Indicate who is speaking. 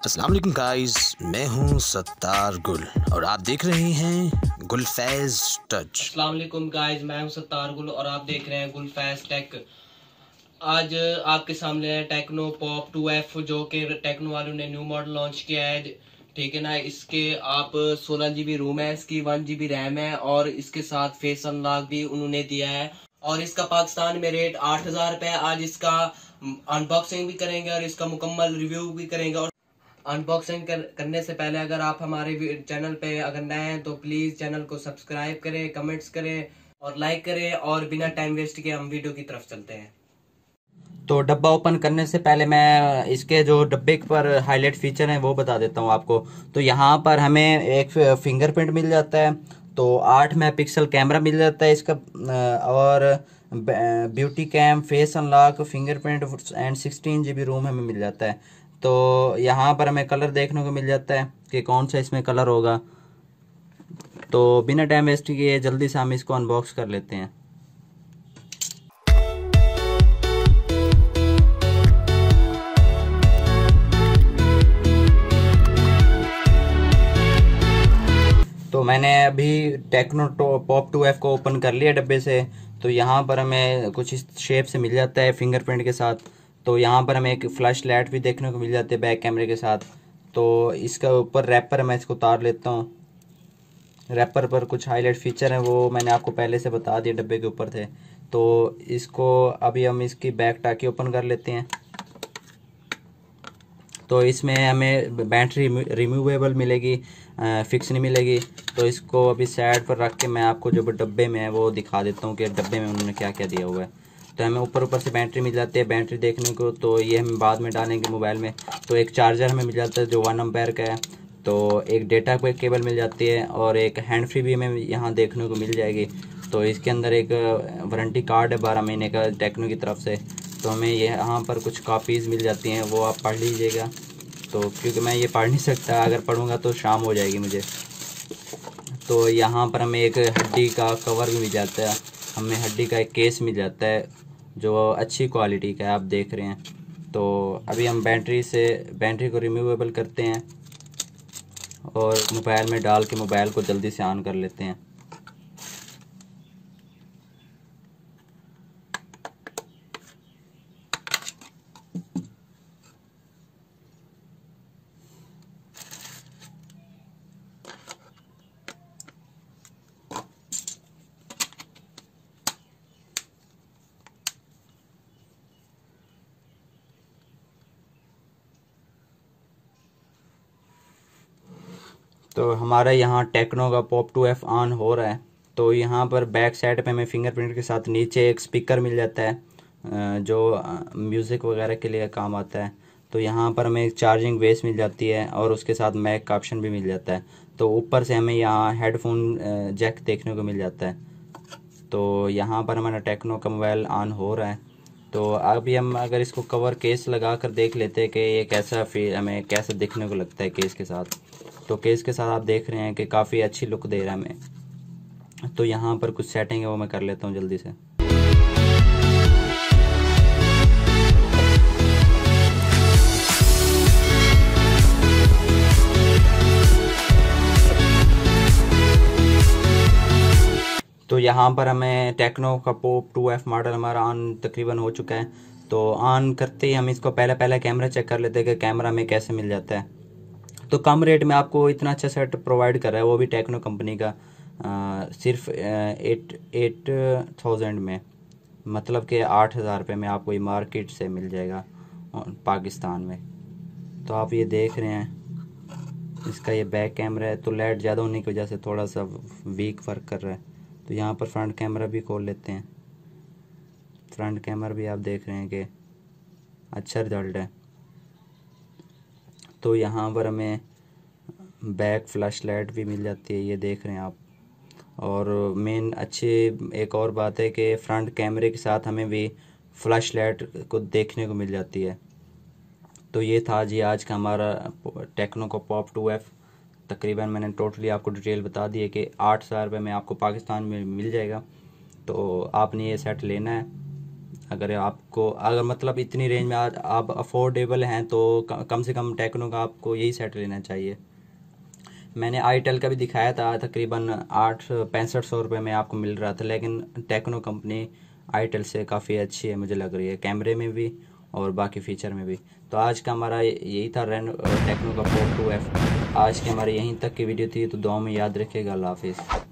Speaker 1: वालेकुम गाइस, मैं हूँ सत्तार गुल और आप देख रहे हैं गुलफैज टच।
Speaker 2: अस्सलाम वालेकुम गाइस, मैं हूँ सत्तार गुल और आप देख रहे हैं गुलफैज टेक। आज आपके सामने है टेक्नो पॉप 2F जो कि टेक्नो वालों ने न्यू मॉडल लॉन्च किया है। ठीक है ना, इसके आप सोलह जीबी रोम है, इसकी वन जीबी रैम है और इसके साथ फेस अनलॉक भी उन्होंने दिया है। और इसका पाकिस्तान में रेट आठ हज़ार रुपये आज इसका अनबॉक्सिंग भी करेंगे और इसका मुकम्मल रिव्यू भी करेंगे और अनबॉक्सिंग कर, करने से पहले अगर आप हमारे चैनल पे अगर नए हैं तो प्लीज़ चैनल को सब्सक्राइब करें कमेंट्स करें और लाइक करें और बिना टाइम वेस्ट के हम वीडियो की तरफ़ चलते हैं।
Speaker 3: तो डब्बा ओपन करने से पहले मैं इसके जो डब्बे पर हाईलाइट फीचर हैं वो बता देता हूँ आपको। तो यहाँ पर हमें एक फिंगरप्रिंट मिल जाता है तो आठ मेगापिक्सल कैमरा मिल जाता है इसका और beauty cam face unlock fingerprint and sixteen G B ROM हमें मिल जाता है। तो यहाँ पर हमें कलर देखने को मिल जाता है कि कौन सा इसमें कलर होगा। तो बिना टाइम वेस्ट किए जल्दी से हम इसको अनबॉक्स कर लेते हैं। तो मैंने अभी टेक्नो पॉप टू एफ़ को ओपन कर लिया डब्बे से। तो यहाँ पर हमें कुछ इस शेप से मिल जाता है फिंगरप्रिंट के साथ। तो यहाँ पर हमें एक फ्लैश लाइट भी देखने को मिल जाती है बैक कैमरे के साथ। तो इसका ऊपर रैपर मैं इसको उतार लेता हूँ। रैपर पर कुछ हाईलाइट फीचर हैं, वो मैंने आपको पहले से बता दिए डब्बे के ऊपर थे। तो इसको अभी हम इसकी बैक टाकी ओपन कर लेते हैं। तो इसमें हमें बैटरी रिमूवेबल मिलेगी फिक्स नहीं मिलेगी। तो इसको अभी साइड पर रख के मैं आपको जो डब्बे में है, वो दिखा देता हूँ कि डब्बे में उन्होंने क्या क्या दिया हुआ है। तो हमें ऊपर ऊपर से बैटरी मिल जाती है, बैटरी देखने को तो ये हम बाद में डालेंगे मोबाइल में। तो एक चार्जर हमें मिल जाता है जो वन अम्पेयर का है। तो एक डेटा को एक केबल मिल जाती है और एक हैंड फ्री भी हमें यहाँ देखने को मिल जाएगी। तो इसके अंदर एक वारंटी कार्ड है बारह महीने का टेक्नो की तरफ़ से। तो हमें यहाँ पर कुछ कापीज़ मिल जाती हैं, वो आप पढ़ लीजिएगा। तो क्योंकि मैं ये पढ़ नहीं सकता, अगर पढ़ूँगा तो शाम हो जाएगी मुझे। तो यहाँ पर हमें एक हड्डी का कवर भी मिल जाता है। हमें हड्डी का एक केस मिल जाता है। जो अच्छी क्वालिटी का है आप देख रहे हैं। तो अभी हम बैटरी से बैटरी को रिमूवेबल करते हैं और मोबाइल में डाल के मोबाइल को जल्दी से ऑन कर लेते हैं। तो हमारा यहाँ टेक्नो का पॉप टू एफ़ ऑन हो रहा है। तो यहाँ पर बैक साइड पे हमें फिंगरप्रिंट के साथ नीचे एक स्पीकर मिल जाता है जो म्यूज़िक वगैरह के लिए काम आता है। तो यहाँ पर हमें चार्जिंग बेस मिल जाती है और उसके साथ मैक का ऑप्शन भी मिल जाता है। तो ऊपर से हमें यहाँ हेडफोन जैक देखने को मिल जाता है। तो यहाँ पर हमारा टेक्नो का मोबाइल ऑन हो रहा है। तो अभी हम अगर इसको कवर केस लगा कर देख लेते हैं कि ये कैसा फील हमें कैसे दिखने को लगता है केस के साथ। तो केस के साथ आप देख रहे हैं कि काफ़ी अच्छी लुक दे रहा है हमें। तो यहाँ पर कुछ सेटिंग है वो मैं कर लेता हूँ जल्दी से। तो यहाँ पर हमें टेक्नो का पोप टू एफ़ मॉडल हमारा ऑन तकरीबन हो चुका है। तो ऑन करते ही हम इसको पहले पहले कैमरा चेक कर लेते हैं कि कैमरा में कैसे मिल जाता है। तो कम रेट में आपको इतना अच्छा सेट प्रोवाइड कर रहा है वो भी टेक्नो कंपनी का आ, सिर्फ़ एट एट थाउज़ेंड में। मतलब कि आठ हज़ार रुपये में आपको ये मार्केट से मिल जाएगा पाकिस्तान में। तो आप ये देख रहे हैं इसका ये बैक कैमरा है तो लाइट ज़्यादा होने की वजह से थोड़ा सा वीक वर्क कर रहा है। तो यहाँ पर फ्रंट कैमरा भी खोल लेते हैं। फ्रंट कैमरा भी आप देख रहे हैं कि अच्छा रिज़ल्ट है। तो यहाँ पर हमें बैक फ्लैश लाइट भी मिल जाती है, ये देख रहे हैं आप। और मेन अच्छी एक और बात है कि फ्रंट कैमरे के साथ हमें भी फ्लैश लाइट को देखने को मिल जाती है। तो ये था जी आज का हमारा टेक्नो का पॉप टू एफ़ तकरीबन मैंने टोटली आपको डिटेल बता दी है कि आठ हज़ार रुपये में आपको पाकिस्तान में मिल जाएगा। तो आपने ये सेट लेना है। अगर आपको, अगर मतलब इतनी रेंज में आप अफोर्डेबल हैं तो कम से कम टेक्नो का आपको यही सेट लेना चाहिए। मैंने आईटेल का भी दिखाया था, तकरीबन आठ पैंसठ सौ रुपये में आपको मिल रहा था, लेकिन टेक्नो कंपनी आईटेल से काफ़ी अच्छी है, मुझे लग रही है। कैमरे में भी और बाकी फीचर में भी। तो आज का हमारा यही था रेन टेक्नो का फोर टू एफ़ आज के हमारे यहीं तक की वीडियो थी तो दो में याद रखिएगा, अल्लाह हाफिज़।